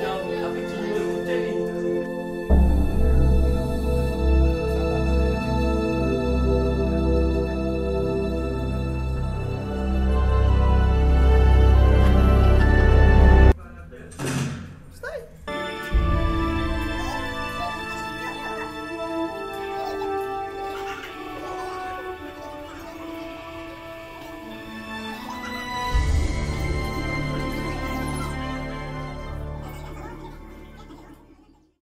down up until